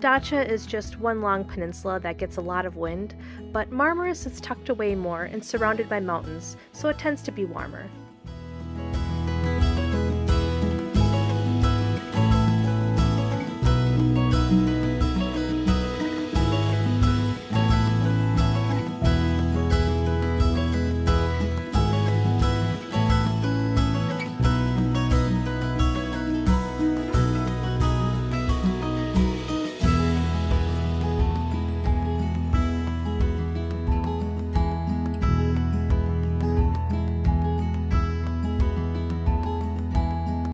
Datça is just one long peninsula that gets a lot of wind, but Marmaris is tucked away more and surrounded by mountains, so it tends to be warmer.